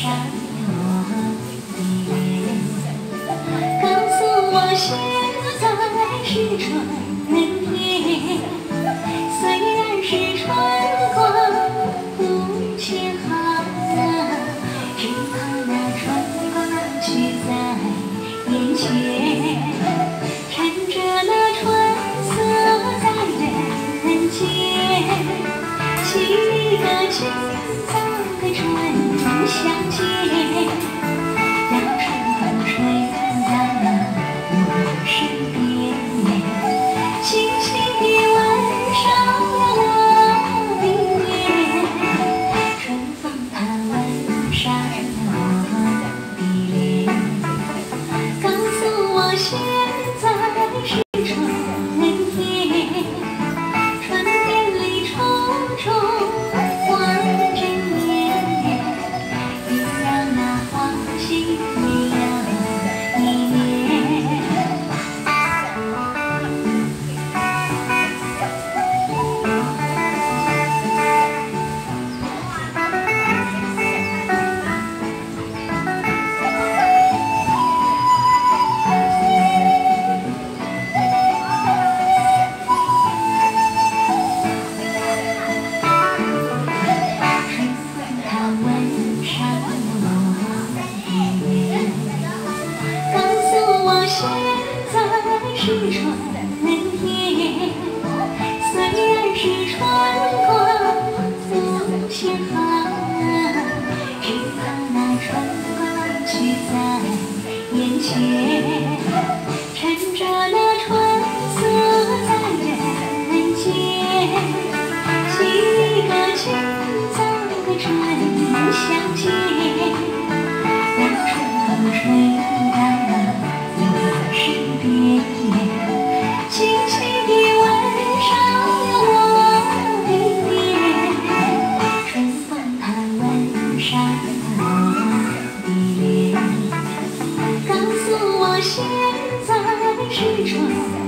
上。告诉我现在是春是春天，虽然是春光无限好，只怕那春光去在眼前。青春